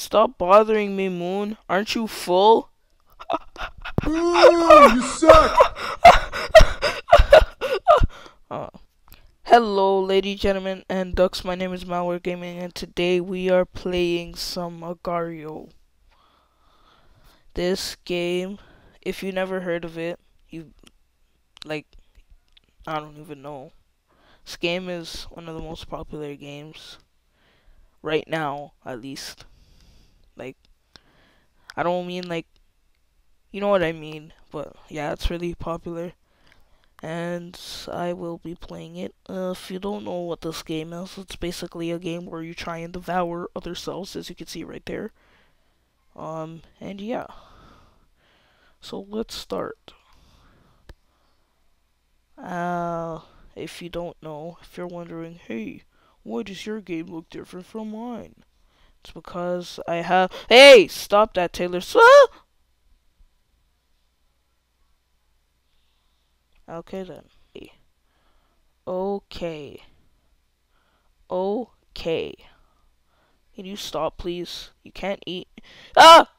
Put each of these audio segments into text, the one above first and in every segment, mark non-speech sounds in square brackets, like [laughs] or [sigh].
Stop bothering me, Moon. Aren't you full? Ooh, you suck! Uh, [laughs] hello, ladies, gentlemen, and ducks. My name is Malware Gaming, and today we are playing some Agar.io. This game, if you never heard of it, you like, I don't even know. This game is one of the most popular games right now, at least. Like, I don't mean like, you know what I mean, but yeah, it's really popular. And I will be playing it. Uh, if you don't know what this game is, it's basically a game where you try and devour other cells, as you can see right there. Um, and yeah. So let's start. Uh, if you don't know, if you're wondering, hey, why does your game look different from mine? It's because I have. Hey, stop that, Taylor. Okay then. Okay. Okay. Can you stop, please? You can't eat. Ah!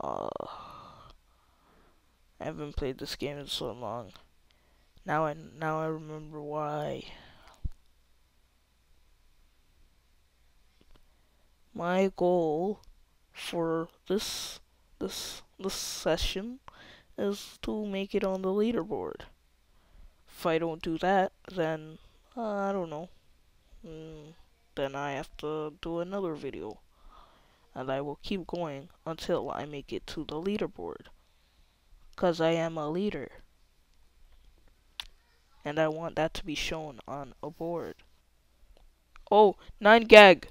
Uh, I haven't played this game in so long. Now I now I remember why. My goal for this this this session is to make it on the leaderboard. If I don't do that, then uh, I don't know. Mm, then I have to do another video. And I will keep going until I make it to the leaderboard. Because I am a leader and I want that to be shown on a board. Oh, 9 gag!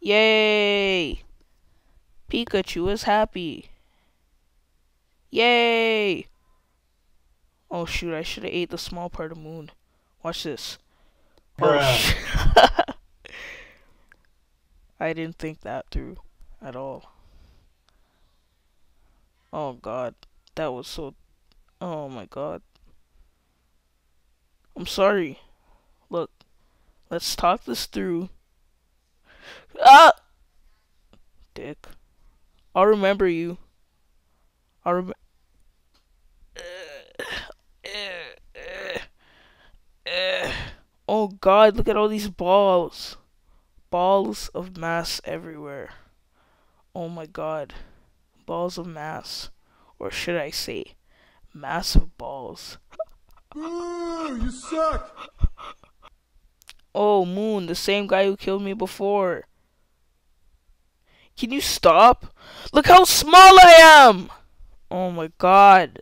Yay! Pikachu is happy. Yay! Oh shoot, I should have ate the small part of moon. Watch this. Oh, [laughs] I didn't think that through at all. Oh god, that was so... Oh my god. I'm sorry. Look, let's talk this through. Ah! Dick. I'll remember you. I'll remember. Oh god, look at all these balls. Balls of mass everywhere. Oh my god. Balls of mass. Or should I say, massive balls. You suck! Oh, Moon, the same guy who killed me before. Can you stop? Look how small I am! Oh my god.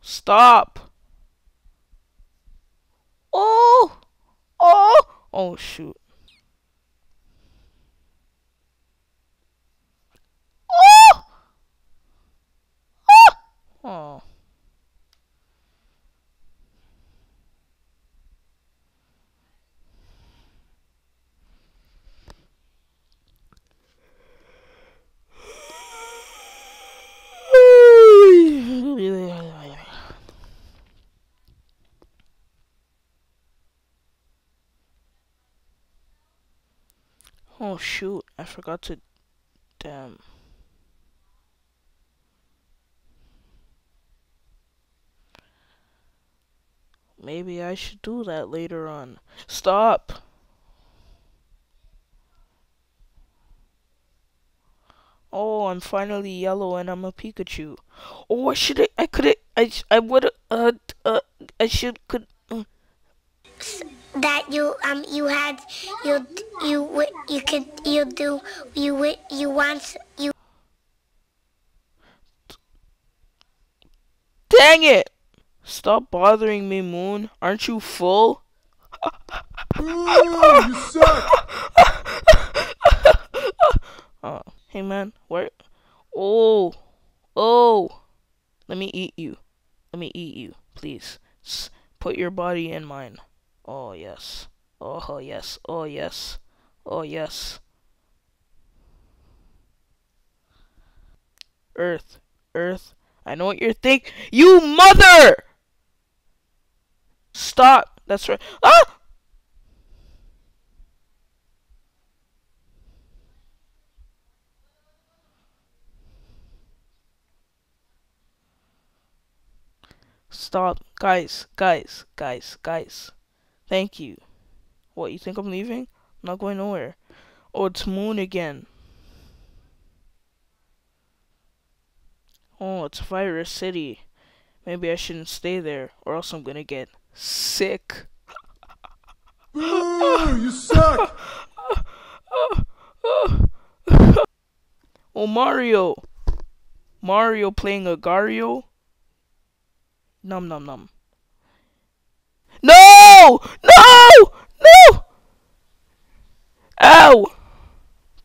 Stop. Oh! Oh! Oh, shoot. Oh! Ah! Oh. Oh shoot, I forgot to damn. Maybe I should do that later on. Stop! Oh, I'm finally yellow and I'm a Pikachu. Oh, I should I could I I would uh uh I should could uh. That you um you had you you you could you do you you want you Dang it! Stop bothering me, Moon. Aren't you full? Ooh, you suck! Uh, hey man, where? Oh, oh. Let me eat you. Let me eat you, please. Put your body in mine. Oh yes. Oh yes. Oh yes. Oh yes. Earth, Earth. I know what you're thinking. You mother! Stop. That's right. Ah! Stop. Guys, guys, guys, guys. Thank you. What, you think I'm leaving? I'm not going nowhere. Oh, it's Moon again. Oh, it's Virus City. Maybe I shouldn't stay there, or else I'm gonna get sick. Boo! [laughs] You suck! [laughs] Oh, Mario! Mario playing Agar.io? Num num num.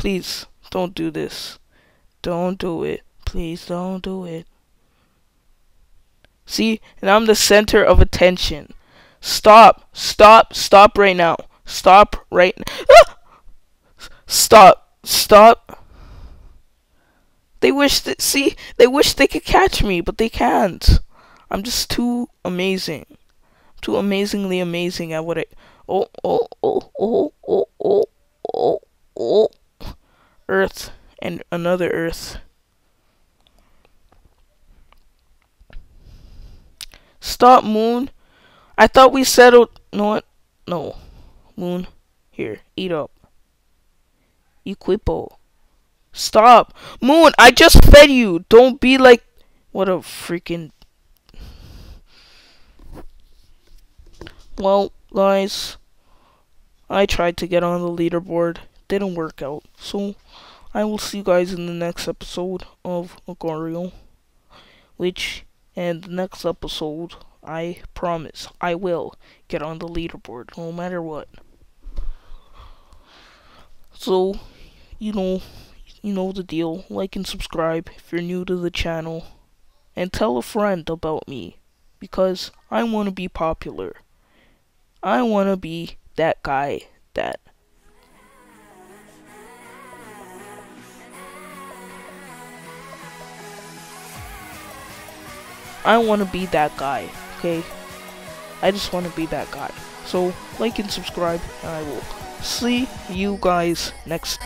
Please don't do this. Don't do it. Please don't do it. See, and I'm the center of attention. Stop. Stop. Stop right now. Stop right now. Ah! Stop. Stop. They wish that see, they wish they could catch me, but they can't. I'm just too amazing. Too amazingly amazing at what I Oh, oh, oh, oh, oh, oh, oh, oh. Earth and another Earth. Stop, Moon. I thought we settled. No, what? No, Moon. Here, eat up. Equipo. Stop, Moon. I just fed you. Don't be like. What a freaking. Well, guys, I tried to get on the leaderboard. Didn't work out. So, I will see you guys in the next episode of Agar.io. Which and the next episode, I promise, I will get on the leaderboard no matter what. So, you know, you know the deal. Like and subscribe if you're new to the channel. And tell a friend about me. Because I want to be popular. I want to be that guy that I want to be that guy, okay? I just want to be that guy. So, like and subscribe, and I will see you guys next